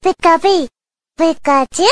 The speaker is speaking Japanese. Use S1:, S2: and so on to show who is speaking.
S1: ピカピ、ピカチュウ